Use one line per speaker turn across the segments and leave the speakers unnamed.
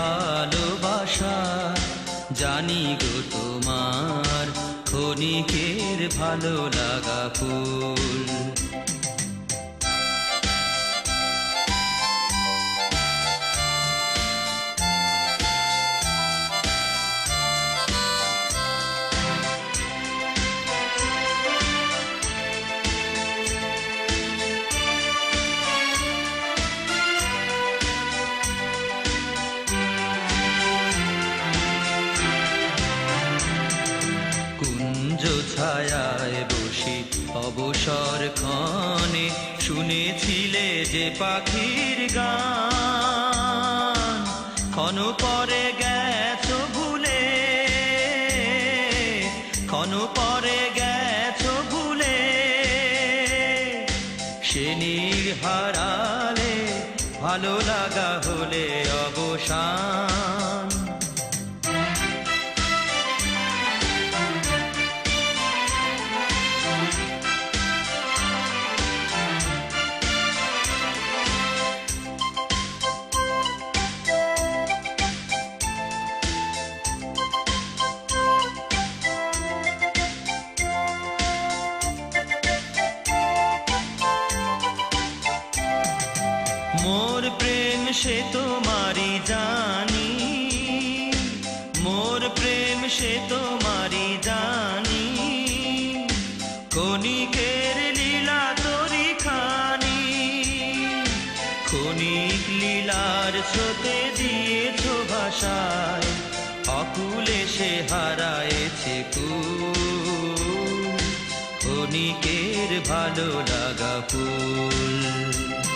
ভালোবাসা। জানি গো তোমার ক্ষণিকের ভালো লাগা ফুল। ছায়ায় বসি অবসর ক্ষণে শুনেছিলে যে পাখির গান। ক্ষণ পরে গেছো ভুলে, ক্ষণ পরে গেছো ভুলে। সে হারালে ভালো লাগা হলে অবসান। সে তোমারি জানি। মোর প্রেম সে তোমারি জানি। কণিকের লীলা তরি খানি। ক্ষণিক লীলার স্রোতে দিয়েছ ভাষায়, অকুলে সে হারায়েছে কুল ক্ষণিকের ভালো লাগা ফুল।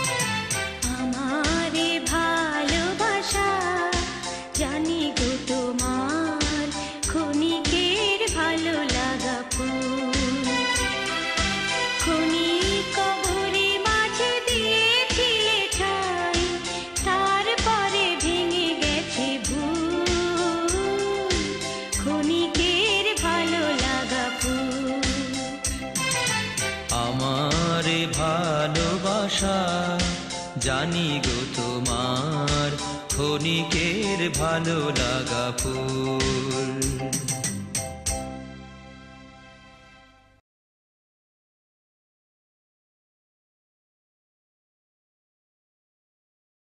ভালোবাসা। জানি গো তোমার ক্ষণিকের ভালো লাগা ফুল।